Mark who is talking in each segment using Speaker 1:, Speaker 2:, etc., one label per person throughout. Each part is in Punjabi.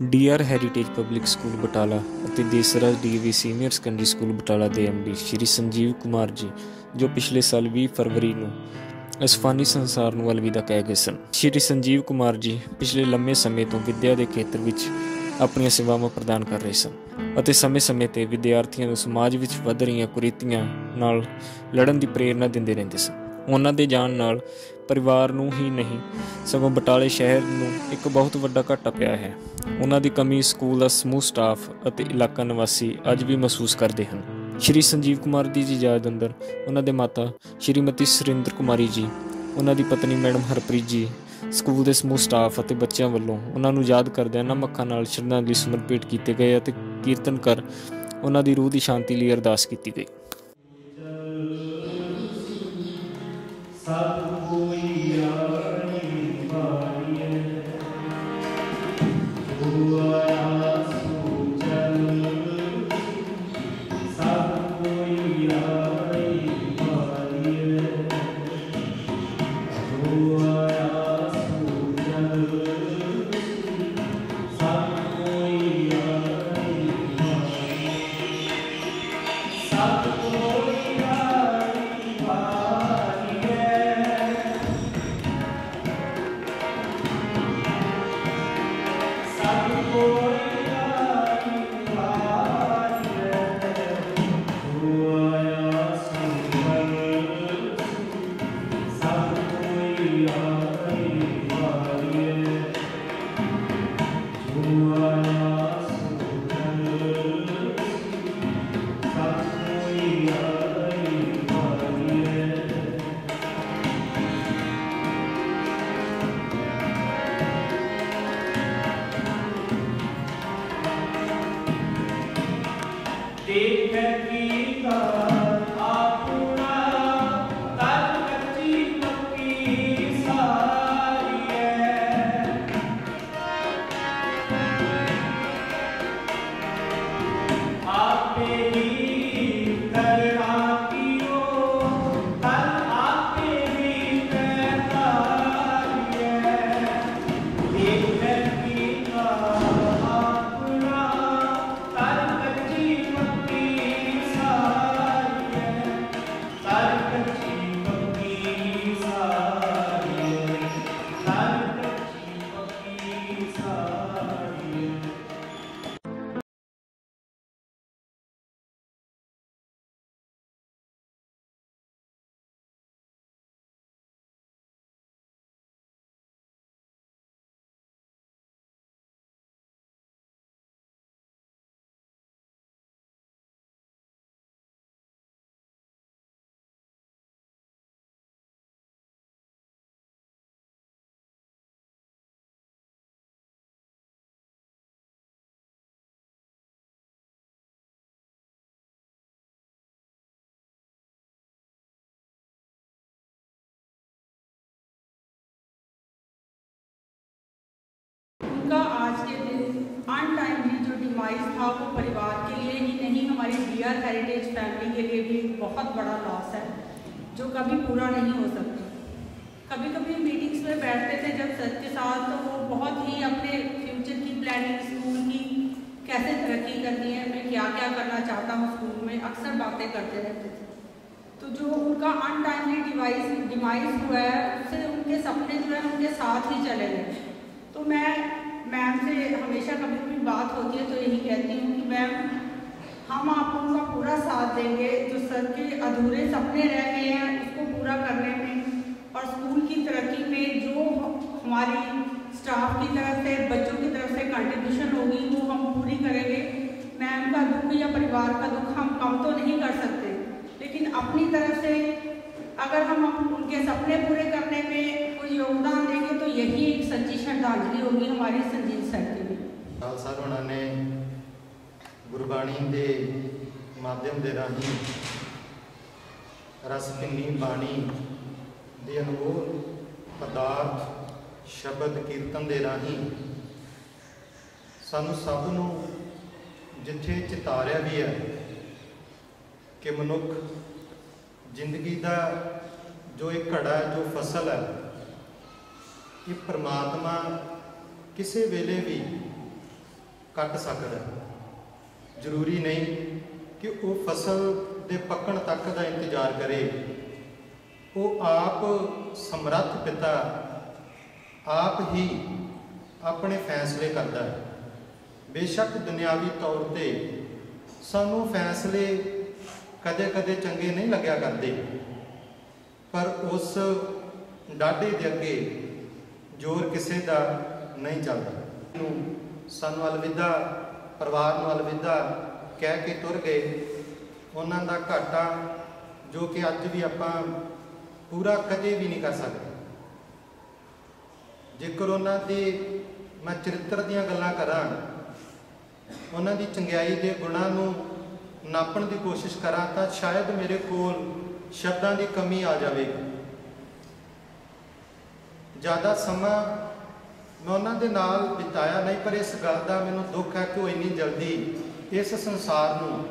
Speaker 1: DR heritage public school Batala ਅਤੇ ਦੇਸਰਾ DAV senior secondary school Batala ਦੇ ਐਮਡੀ ਸ਼੍ਰੀ ਸੰਜੀਵ ਕੁਮਾਰ ਜੀ, ਜੋ ਪਿਛਲੇ ਸਾਲ 20 ਫਰਵਰੀ ਨੂੰ ਇਸ ਫਾਨੀ ਸੰਸਾਰ ਨੂੰ ਅਲਵਿਦਾ ਕਹਿ ਗਏ ਸਨ। ਸ਼੍ਰੀ ਸੰਜੀਵ ਕੁਮਾਰ ਜੀ ਪਿਛਲੇ ਲੰਮੇ ਸਮੇਂ ਤੋਂ ਵਿੱਦਿਆ ਦੇ ਖੇਤਰ ਵਿੱਚ ਆਪਣੀਆਂ ਸੇਵਾਵਾਂ ਪ੍ਰਦਾਨ ਕਰ ਰਹੇ ਸਨ ਅਤੇ ਸਮੇਂ-ਸਮੇਂ ਤੇ ਵਿਦਿਆਰਥੀਆਂ ਨੂੰ ਸਮਾਜ ਵਿੱਚ ਵੱਧ ਰਹੀਆਂ ਕੁਰੀਤੀਆਂ ਨਾਲ ਲੜਨ ਦੀ ਪ੍ਰੇਰਣਾ ਦਿੰਦੇ ਰਹਿੰਦੇ ਸਨ। ਉਹਨਾਂ ਦੇ ਜਾਣ ਨਾਲ ਪਰਿਵਾਰ ਨੂੰ ਹੀ ਨਹੀਂ, ਸਗੋਂ ਬਟਾਲੇ ਸ਼ਹਿਰ ਨੂੰ ਇੱਕ ਬਹੁਤ ਵੱਡਾ ਘਾਟਾ ਪਿਆ ਹੈ। ਉਹਨਾਂ ਦੀ ਕਮੀ ਸਕੂਲ ਦਾ ਸਮੂਹ ਸਟਾਫ ਅਤੇ ਇਲਾਕਾ ਨਿਵਾਸੀ ਅੱਜ ਵੀ ਮਹਿਸੂਸ ਕਰਦੇ ਹਨ। ਸ਼੍ਰੀ ਸੰਜੀਵ ਕੁਮਾਰ ਦੀ ਜੀ ਯਾਦ ਅੰਦਰ, ਉਹਨਾਂ ਦੇ ਮਾਤਾ ਸ਼੍ਰੀਮਤੀ ਸੁਰਿੰਦਰ ਕੁਮਾਰੀ ਜੀ, ਉਹਨਾਂ ਦੀ ਪਤਨੀ ਮੈਡਮ ਹਰਪ੍ਰੀਤ ਜੀ, ਸਕੂਲ ਦੇ ਸਮੂਹ ਸਟਾਫ ਅਤੇ ਬੱਚਿਆਂ ਵੱਲੋਂ ਉਹਨਾਂ ਨੂੰ ਯਾਦ ਕਰਦਿਆਂ ਨਮ ਅੱਖਾਂ ਨਾਲ ਸ਼ਰਧਾਂਜਲੀ ਸਮਰਪਿਤ ਕੀਤੇ ਗਏ ਅਤੇ ਕੀਰਤਨ ਕਰ ਉਹਨਾਂ ਦੀ ਰੂਹ ਦੀ ਸ਼ਾਂਤੀ ਲਈ ਅਰਦਾਸ ਕੀਤੀ ਗਈ।
Speaker 2: ਸਭ
Speaker 3: अनटाइमली था वो परिवार के लिए ही नहीं, हमारी डियर हेरिटेज फैमिली के लिए भी बहुत बड़ा लॉस है, जो कभी पूरा नहीं हो सकता। कभी कभी मीटिंग्स में बैठते थे जब सर के साथ तो वो बहुत ही अपने फ्यूचर की प्लानिंग स्कूल की कैसे तरक्की करनी है, मैं क्या क्या करना चाहता हूँ स्कूल में, अक्सर बातें करते रहते थे। तो जो उनका अनटाइमली डिवाइस डिवाइस हुआ है, उससे उनके सपने जो है, उनके साथ ही चले गए। तो मैं मैम से हमेशा कभी कभी बात होती है तो यही कहती हूँ कि मैम, हम आप उनका पूरा साथ देंगे, जो सर के अधूरे सपने रह गए हैं, उसको पूरा करने में और स्कूल की तरक्की में जो हमारी स्टाफ की तरफ़ से, बच्चों की तरफ़ से कंट्रीब्यूशन होगी, वो हम पूरी करेंगे। मैम का दुख या परिवार का दुख हम कम तो नहीं कर सकते, लेकिन अपनी तरफ़ से अगर हम उनके सपने पूरे करने में कोई योगदान तो यही एक सच्ची श्रद्धांजलि होगी हमारी संजीव सर के लिए
Speaker 4: ਖਾਲਸਾ ਉਹਨਾਂ ਨੇ ਗੁਰਬਾਣੀ ਦੇ ਮਾਧਿਅਮ ਦੇ ਰਾਹੀਂ ਰਸ ਭਿੰਨੀ ਬਾਣੀ ਦੇ ਅਨਮੋਲ ਪਦਾਰਥ ਸ਼ਬਦ ਕੀਰਤਨ ਦੇ ਰਾਹੀਂ ਸਾਨੂੰ ਸਭ ਨੂੰ ਜਿੱਥੇ ਚਿਤਾਰਿਆ ਵੀ ਹੈ ਕਿ ਮਨੁੱਖ ਜ਼ਿੰਦਗੀ ਦਾ ਜੋ ਇੱਕ ਘੜਾ ਹੈ ਜੋ ਫਸਲ ਹੈ ਕਿ ਪ੍ਰਮਾਤਮਾ ਕਿਸੇ ਵੇਲੇ ਵੀ ਕੱਟ ਸਕਦਾ ਜ਼ਰੂਰੀ ਨਹੀਂ ਕਿ ਉਹ ਫਸਲ ਦੇ ਪੱਕਣ ਤੱਕ ਦਾ ਇੰਤਜ਼ਾਰ ਕਰੇ। ਉਹ ਆਪ ਸਮਰੱਥ ਪਿਤਾ ਆਪ ਹੀ ਆਪਣੇ ਫੈਸਲੇ ਕਰਦਾ ਹੈ। ਬੇਸ਼ੱਕ ਦੁਨਿਆਵੀ ਤੌਰ ਤੇ ਸਾਨੂੰ ਫੈਸਲੇ ਕਦੇ-ਕਦੇ ਚੰਗੇ ਨਹੀਂ ਲੱਗਿਆ ਕਰਦੇ। ਪਰ ਉਸ ਡਾਢੇ ਦੇ ਅੱਗੇ ਜ਼ੋਰ ਕਿਸੇ ਦਾ ਨਹੀਂ ਚੱਲਦਾ। ਨੂੰ ਸਾਨੂੰ ਅਲਵਿਦਾ, ਪਰਿਵਾਰ ਨੂੰ ਅਲਵਿਦਾ ਕਹਿ ਕੇ ਤੁਰ ਗਏ। ਉਹਨਾਂ ਦਾ ਘਾਟਾ ਜੋ ਕਿ ਅੱਜ ਵੀ ਆਪਾਂ ਪੂਰਾ ਕਦੇ ਵੀ ਨਹੀਂ ਕਰ ਸਕਦੇ। ਜੇਕਰ ਉਹਨਾਂ ਦੇ ਮੈਂ ਚਰਿੱਤਰ ਦੀਆਂ ਗੱਲਾਂ ਕਰਾਂ, ਉਹਨਾਂ ਦੀ ਚੰਗਿਆਈ ਦੇ ਗੁਣਾਂ ਨੂੰ ਨਾਪਣ ਦੀ ਕੋਸ਼ਿਸ਼ ਕਰਾਂ, ਤਾਂ ਸ਼ਾਇਦ ਮੇਰੇ ਕੋਲ ਸ਼ਬਦਾਂ ਦੀ ਕਮੀ ਆ ਜਾਵੇਗੀ। ਜ਼ਿਆਦਾ ਸਮਾਂ ਮੈਂ ਉਹਨਾਂ ਦੇ ਨਾਲ ਬਿਤਾਇਆ ਨਹੀਂ, ਪਰ ਇਸ ਗੱਲ ਦਾ ਮੈਨੂੰ ਦੁੱਖ ਹੈ ਕਿ ਉਹ ਇੰਨੀ ਜਲਦੀ ਇਸ ਸੰਸਾਰ ਨੂੰ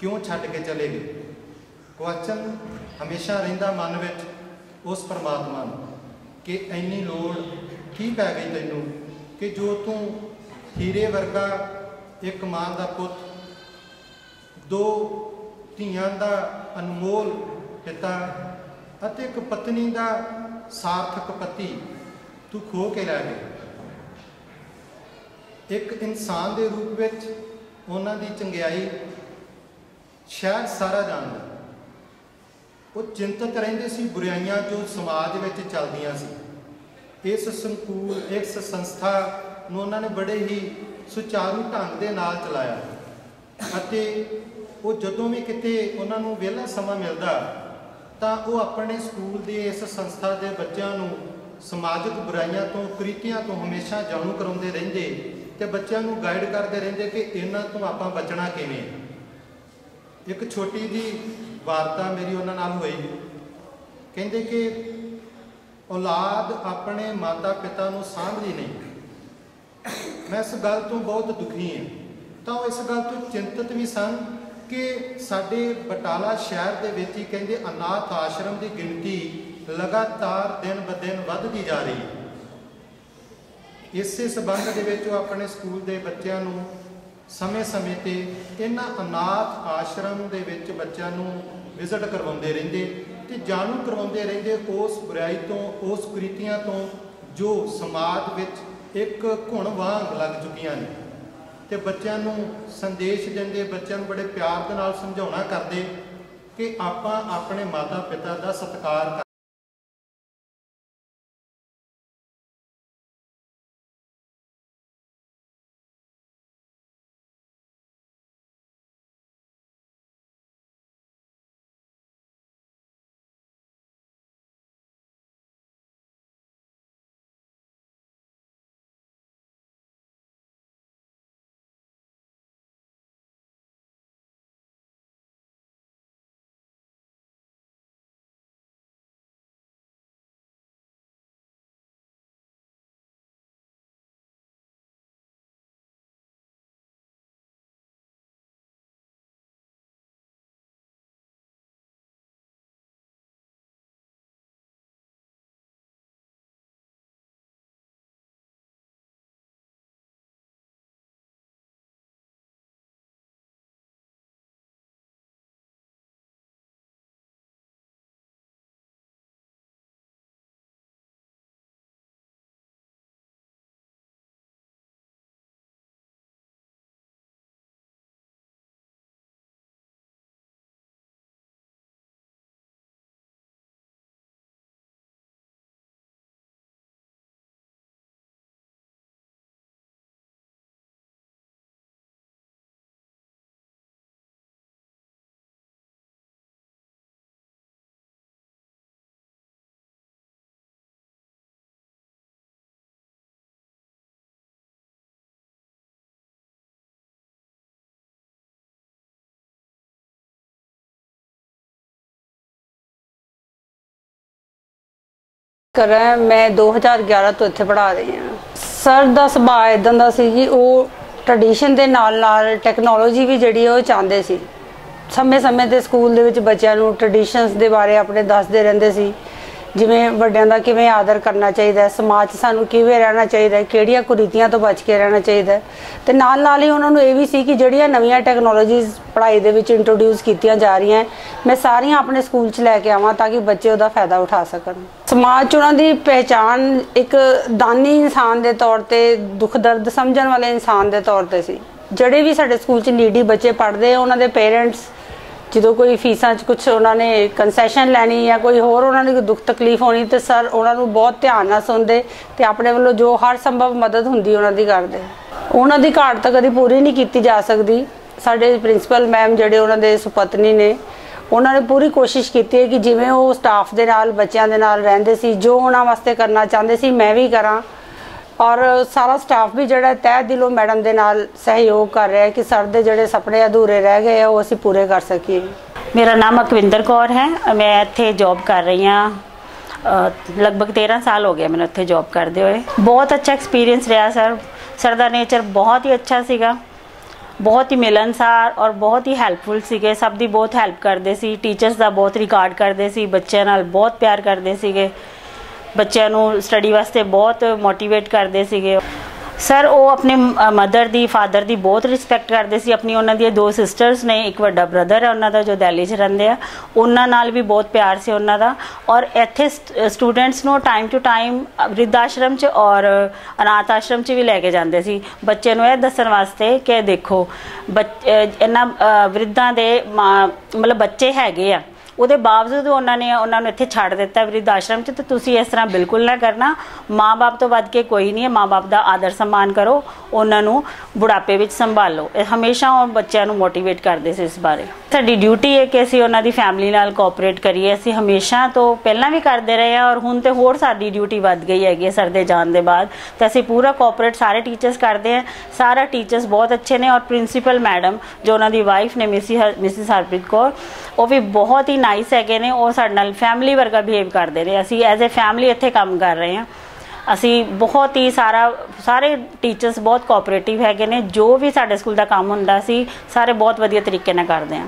Speaker 4: ਕਿਉਂ ਛੱਡ ਕੇ ਚਲੇ ਗਏ? ਕੁਐਸਚਨ ਹਮੇਸ਼ਾ ਰਹਿੰਦਾ ਮਨ ਵਿੱਚ ਉਸ ਪਰਮਾਤਮਾ ਨੂੰ ਕਿ ਇੰਨੀ ਲੋੜ ਕੀ ਪੈ ਗਈ ਤੈਨੂੰ ਕਿ ਜੋ ਤੂੰ ਹੀਰੇ ਵਰਗਾ ਇੱਕ ਮਾਂ ਦਾ ਪੁੱਤ, ਦੋ ਧੀਆਂ ਦਾ ਅਨਮੋਲ ਪਿਤਾ ਅਤੇ ਇੱਕ ਪਤਨੀ ਦਾ ਸਾਰਥਕ ਪਤੀ ਤੂੰ ਖੋ ਕੇ ਲੈ ਗਿਆ ਇੱਕ ਇਨਸਾਨ ਦੇ ਰੂਪ ਵਿੱਚ ਉਹਨਾਂ ਦੀ ਚੰਗਿਆਈ ਸ਼ਹਿਰ ਸਾਰਾ ਜਾਣਦਾ। ਉਹ ਚਿੰਤਤ ਰਹਿੰਦੇ ਸੀ ਬੁਰਾਈਆਂ ਜੋ ਸਮਾਜ ਵਿੱਚ ਚੱਲਦੀਆਂ ਸੀ। ਇਸ ਸੰਕੂਲ, ਇਸ ਸੰਸਥਾ ਨੂੰ ਉਹਨਾਂ ਨੇ ਬੜੇ ਹੀ ਸੁਚਾਰੂ ਢੰਗ ਦੇ ਨਾਲ ਚਲਾਇਆ। ਅਤੇ ਉਹ ਜਦੋਂ ਵੀ ਕਿਤੇ ਉਹਨਾਂ ਨੂੰ ਵਿਹਲਾ ਸਮਾਂ ਮਿਲਦਾ ਤਾਂ ਉਹ ਆਪਣੇ ਸਕੂਲ ਦੇ ਇਸ ਸੰਸਥਾ ਦੇ ਬੱਚਿਆਂ ਨੂੰ ਸਮਾਜਿਕ ਬੁਰਾਈਆਂ ਤੋਂ ਕੁਰੀਤੀਆਂ ਤੋਂ ਹਮੇਸ਼ਾ ਜਾਣੂ ਕਰਾਉਂਦੇ ਰਹਿੰਦੇ ਤੇ ਬੱਚਿਆਂ ਨੂੰ ਗਾਈਡ ਕਰਦੇ ਰਹਿੰਦੇ ਕਿ ਇਹਨਾਂ ਤੋਂ ਆਪਾਂ ਬਚਣਾ ਕਿਵੇਂ। ਇੱਕ ਛੋਟੀ ਜੀ ਵਾਰਤਾ ਮੇਰੀ ਉਹਨਾਂ ਨਾਲ ਹੋਈ। ਕਹਿੰਦੇ ਕਿ ਔਲਾਦ ਆਪਣੇ ਮਾਤਾ ਪਿਤਾ ਨੂੰ ਸਾਂਭਦੀ ਨਹੀਂ। ਮੈਂ ਇਸ ਗੱਲ ਤੋਂ ਬਹੁਤ ਦੁਖੀ ਹਾਂ। ਤਾਂ ਉਹ ਇਸ ਗੱਲ ਤੋਂ ਚਿੰਤਤ ਵੀ ਸਨ ਕਿ ਸਾਡੇ ਬਟਾਲਾ ਸ਼ਹਿਰ ਦੇ ਵਿੱਚ ਹੀ ਕਹਿੰਦੇ ਅਨਾਥ ਆਸ਼ਰਮ ਦੀ ਗਿਣਤੀ ਲਗਾਤਾਰ ਦਿਨ ਬ ਦਿਨ ਵੱਧਦੀ ਜਾ ਰਹੀ ਹੈ। ਇਸੇ ਸਬੰਧ ਦੇ ਵਿੱਚ ਉਹ ਆਪਣੇ ਸਕੂਲ ਦੇ ਬੱਚਿਆਂ ਨੂੰ ਸਮੇਂ-ਸਮੇਂ ਤੇ ਇਹਨਾਂ ਅਨਾਥ ਆਸ਼ਰਮ ਦੇ ਵਿੱਚ ਬੱਚਿਆਂ ਨੂੰ ਵਿਜ਼ਿਟ ਕਰਵਾਉਂਦੇ ਰਹਿੰਦੇ ਤੇ ਜਾਣੂ ਕਰਵਾਉਂਦੇ ਰਹਿੰਦੇ ਉਸ ਬੁਰਾਈ ਤੋਂ, ਉਸ ਕੁਰੀਤੀਆਂ ਤੋਂ ਜੋ ਸਮਾਜ ਵਿੱਚ ਇੱਕ ਘੁਣ ਵਾਂਗ ਲੱਗ ਚੁੱਕੀਆਂ ਨੇ। ਤੇ ਬੱਚਿਆਂ ਨੂੰ ਸੰਦੇਸ਼ ਦਿੰਦੇ, ਬੱਚਿਆਂ ਨੂੰ ਬੜੇ ਪਿਆਰ ਦੇ ਨਾਲ ਸਮਝਾਉਣਾ ਕਰਦੇ ਕਿ ਆਪਾਂ ਆਪਣੇ ਮਾਤਾ ਪਿਤਾ ਦਾ ਸਤਿਕਾਰ ਕਰ
Speaker 3: ਕਰ ਰਹੇ ਹਾਂ ਮੈਂ 2011 ਤੋਂ ਇੱਥੇ ਪੜ੍ਹਾ ਰਹੀ ਹਾਂ। ਸਰ ਦਾ ਸੁਭਾਅ ਇਦਾਂ ਦਾ ਸੀ ਕਿ ਉਹ ਟ੍ਰੈਡੀਸ਼ਨ ਦੇ ਨਾਲ ਨਾਲ ਟੈਕਨੋਲੋਜੀ ਵੀ ਜਿਹੜੀ ਹੈ ਉਹ ਚਾਹੁੰਦੇ ਸੀ। ਸਮੇਂ-ਸਮੇਂ ਤੇ ਸਕੂਲ ਦੇ ਵਿੱਚ ਬੱਚਿਆਂ ਨੂੰ ਟ੍ਰੈਡੀਸ਼ਨਸ ਦੇ ਬਾਰੇ ਆਪਣੇ ਦੱਸਦੇ ਰਹਿੰਦੇ ਸੀ। ਜਿਵੇਂ ਵੱਡਿਆਂ ਦਾ ਕਿਵੇਂ ਆਦਰ ਕਰਨਾ ਚਾਹੀਦਾ ਹੈ, ਸਮਾਜ 'ਚ ਸਾਨੂੰ ਕਿਵੇਂ ਰਹਿਣਾ ਚਾਹੀਦਾ ਹੈ, ਕਿਹੜੀਆਂ ਕੁਰੀਤੀਆਂ ਤੋਂ ਬਚ ਕੇ ਰਹਿਣਾ ਚਾਹੀਦਾ ਹੈ। ਤੇ ਨਾਲ ਨਾਲ ਹੀ ਉਹਨਾਂ ਨੂੰ ਇਹ ਵੀ ਸੀ ਕਿ ਜਿਹੜੀਆਂ ਨਵੀਆਂ ਟੈਕਨੋਲੋਜੀਜ਼ ਪੜ੍ਹਾਈ ਦੇ ਵਿੱਚ ਇੰਟਰੋਡਿਊਸ ਕੀਤੀਆਂ ਜਾ ਰਹੀਆਂ ਮੈਂ ਸਾਰੀਆਂ ਆਪਣੇ ਸਕੂਲ 'ਚ ਲੈ ਕੇ ਆਵਾਂ ਤਾਂ ਕਿ ਬੱਚੇ ਉਹਦਾ ਫਾਇਦਾ ਉਠਾ ਸਕਣ। ਸਮਾਜ 'ਚ ਉਹਨਾਂ ਦੀ ਪਹਿਚਾਣ ਇੱਕ ਦਾਨੀ ਇਨਸਾਨ ਦੇ ਤੌਰ ਤੇ, ਦੁੱਖ ਦਰਦ ਸਮਝਣ ਵਾਲੇ ਇਨਸਾਨ ਦੇ ਤੌਰ ਤੇ ਸੀ। ਜਿਹੜੇ ਵੀ ਸਾਡੇ ਸਕੂਲ 'ਚ ਨੀਡੀ ਬੱਚੇ ਪੜ੍ਹਦੇ ਉਹਨਾਂ ਦੇ ਪੇਰੈਂਟਸ ਜਦੋਂ ਕੋਈ ਫੀਸਾਂ 'ਚ ਕੁਝ ਉਹਨਾਂ ਨੇ ਕੰਸੈਸ਼ਨ ਲੈਣੀ ਜਾਂ ਕੋਈ ਹੋਰ ਉਹਨਾਂ ਨੂੰ ਕੋਈ ਦੁੱਖ ਤਕਲੀਫ ਹੋਣੀ ਤੇ ਸਰ ਉਹਨਾਂ ਨੂੰ ਬਹੁਤ ਧਿਆਨ ਨਾਲ ਸੁਣਦੇ ਤੇ ਆਪਣੇ ਵੱਲੋਂ ਜੋ ਹਰ ਸੰਭਵ ਮਦਦ ਹੁੰਦੀ ਉਹਨਾਂ ਦੀ ਕਰਦੇ। ਉਹਨਾਂ ਦੀ ਘਾਟ ਤਾਂ ਕਦੀ ਪੂਰੀ ਨਹੀਂ ਕੀਤੀ ਜਾ ਸਕਦੀ। ਸਾਡੇ ਪ੍ਰਿੰਸੀਪਲ ਮੈਮ ਜਿਹੜੇ ਉਹਨਾਂ ਦੇ ਸੁਪਤਨੀ ਨੇ, ਉਹਨਾਂ ਨੇ ਪੂਰੀ ਕੋਸ਼ਿਸ਼ ਕੀਤੀ ਹੈ ਕਿ ਜਿਵੇਂ ਉਹ ਸਟਾਫ ਦੇ ਨਾਲ, ਬੱਚਿਆਂ ਦੇ ਨਾਲ ਰਹਿੰਦੇ ਸੀ, ਜੋ ਉਹਨਾਂ ਵਾਸਤੇ ਕਰਨਾ ਚਾਹੁੰਦੇ ਸੀ, ਮੈਂ ਵੀ ਕਰਾਂ। ਔਰ ਸਾਰਾ ਸਟਾਫ ਵੀ ਜਿਹੜਾ ਤਹਿ ਦਿਲੋਂ ਮੈਡਮ ਦੇ ਨਾਲ ਸਹਿਯੋਗ ਕਰ ਰਿਹਾ ਹੈ ਕਿ ਸਰ ਦੇ ਜਿਹੜੇ ਸੁਪਨੇ ਅਧੂਰੇ ਰਹਿ ਗਏ ਆ, ਉਹ ਅਸੀਂ ਪੂਰੇ ਕਰ ਸਕੀਏ।
Speaker 5: ਮੇਰਾ ਨਾਮ ਅਕਵਿੰਦਰ ਕੌਰ ਹੈ। ਮੈਂ ਇੱਥੇ ਜੌਬ ਕਰ ਰਹੀ ਹਾਂ। ਲਗਭਗ 13 ਸਾਲ ਹੋ ਗਏ ਮੈਨੂੰ ਇੱਥੇ ਜੌਬ ਕਰਦੇ ਹੋਏ। ਬਹੁਤ ਅੱਛਾ ਐਕਸਪੀਰੀਅੰਸ ਰਿਹਾ ਸਰ ਸਰ ਦਾ ਨੇਚਰ ਬਹੁਤ ਹੀ ਅੱਛਾ ਸੀਗਾ। ਬਹੁਤ ਹੀ ਮਿਲਨਸਾਰ ਔਰ ਬਹੁਤ ਹੀ ਹੈਲਪਫੁਲ ਸੀਗੇ। ਸਭ ਦੀ ਬਹੁਤ ਹੈਲਪ ਕਰਦੇ ਸੀ। ਟੀਚਰਸ ਦਾ ਬਹੁਤ ਰਿਕਾਰਡ ਕਰਦੇ ਸੀ। ਬੱਚਿਆਂ ਨਾਲ ਬਹੁਤ ਪਿਆਰ ਕਰਦੇ ਸੀਗੇ। ਬੱਚਿਆਂ ਨੂੰ ਸਟੱਡੀ ਵਾਸਤੇ ਬਹੁਤ ਮੋਟੀਵੇਟ ਕਰਦੇ ਸੀਗੇ। ਸਰ ਉਹ ਆਪਣੇ ਮਦਰ ਦੀ ਫਾਦਰ ਦੀ ਬਹੁਤ ਰਿਸਪੈਕਟ ਕਰਦੇ ਸੀ। ਆਪਣੀ ਉਹਨਾਂ ਦੀਆਂ ਦੋ ਸਿਸਟਰਸ ਨੇ, ਇੱਕ ਵੱਡਾ ਬ੍ਰਦਰ ਹੈ ਉਹਨਾਂ ਦਾ, ਜੋ ਦਿੱਲੀ 'ਚ ਰਹਿੰਦੇ ਆ। ਉਹਨਾਂ ਨਾਲ ਵੀ ਬਹੁਤ ਪਿਆਰ ਸੀ ਉਹਨਾਂ ਦਾ। ਔਰ ਇੱਥੇ ਸਟੂਡੈਂਟਸ ਨੂੰ ਟਾਈਮ ਟੂ ਟਾਈਮ ਬ੍ਰਿਧ ਆਸ਼ਰਮ 'ਚ ਔਰ ਅਨਾਥ ਆਸ਼ਰਮ 'ਚ ਵੀ ਲੈ ਕੇ ਜਾਂਦੇ ਸੀ। ਬੱਚੇ ਨੂੰ ਇਹ ਦੱਸਣ ਵਾਸਤੇ ਕਿ ਦੇਖੋ, ਬੱਚ- ਇਹਨਾਂ ਅਹ ਦੇ ਮਾਂ- ਮਤਲਬ ਬੱਚੇ ਹੈਗੇ ਆ। ਉਹਦੇ ਬਾਵਜੂਦ ਉਹਨਾਂ ਨੇ ਉਹਨਾਂ ਨੂੰ ਇੱਥੇ ਛੱਡ ਦਿੱਤਾ ਵਿਰਧ ਆਸ਼ਰਮ 'ਚ, ਤੇ ਤੁਸੀਂ ਇਸ ਤਰ੍ਹਾਂ ਬਿਲਕੁਲ ਨਾ ਕਰਨਾ। ਮਾਂ-ਬਾਪ ਤੋਂ ਵੱਧ ਕੇ ਕੋਈ ਨਹੀਂ ਹੈ। ਮਾਂ-ਬਾਪ ਦਾ ਆਦਰ ਸਨਮਾਨ ਕਰੋ। ਉਹਨਾਂ ਨੂੰ ਬੁਢਾਪੇ ਵਿੱਚ ਸੰਭਾਲੋ। ਇਹ ਹਮੇਸ਼ਾ ਉਹ ਬੱਚਿਆਂ ਨੂੰ ਮੋਟੀਵੇਟ ਕਰਦੇ ਸੀ ਇਸ ਬਾਰੇ। ਸਾਡੀ ਡਿਊਟੀ ਹੈ ਕਿ ਅਸੀਂ ਉਹਨਾਂ ਦੀ ਫੈਮਿਲੀ ਨਾਲ ਕੋਆਪਰੇਟ ਕਰੀਏ। ਅਸੀਂ ਹਮੇਸ਼ਾ ਤੋਂ ਪਹਿਲਾਂ ਵੀ ਕਰਦੇ ਰਹੇ ਹਾਂ ਔਰ ਹੁਣ ਤੇ ਹੋਰ ਸਾਡੀ ਡਿਊਟੀ ਵੱਧ ਗਈ ਹੈਗੀ ਹੈ ਸਰ ਦੇ ਜਾਣ ਦੇ ਬਾਅਦ। ਤੇ ਅਸੀਂ ਪੂਰਾ ਕੋਆਪਰੇਟ ਸਾਰੇ ਟੀਚਰਸ ਕਰਦੇ ਹਾਂ। ਸਾਰਾ ਟੀਚਰਸ ਬਹੁਤ ਅੱਛੇ ਨੇ ਔਰ ਪ੍ਰਿੰਸੀਪਲ ਮੈਡਮ ਜੋ ਉਹਨਾਂ ਦੀ ਵਾਈਫ ਨੇ ਮਿਸੀ ਮਿਸਿਸ ਹਰਪ੍ਰੀਤ ਕੌਰ ਉਹ ਵੀ ਬਹੁਤ ਹੀ ਨਾਈਸ ਹੈਗੇ ਨੇ, ਉਹ ਸਾਡੇ ਨਾਲ ਫੈਮਿਲੀ ਵਰਗਾ ਬਿਹੇਵ ਕਰਦੇ ਨੇ। ਅਸੀਂ ਐਜ਼ ਅ ਫੈਮਿਲੀ ਇੱਥੇ ਕੰਮ ਕਰ ਰਹੇ ਹਾਂ। ਅਸੀਂ ਬਹੁਤ ਹੀ ਸਾਰਾ, ਸਾਰੇ ਟੀਚਰਸ ਬਹੁਤ ਕੋਆਪਰੇਟਿਵ ਹੈਗੇ ਨੇ। ਜੋ ਵੀ ਸਾਡੇ ਸਕੂਲ ਦਾ ਕੰਮ ਹੁੰਦਾ ਸੀ, ਸਾਰੇ ਬਹੁਤ ਵਧੀਆ ਤਰੀਕੇ ਨਾਲ ਕਰਦੇ ਹਾਂ।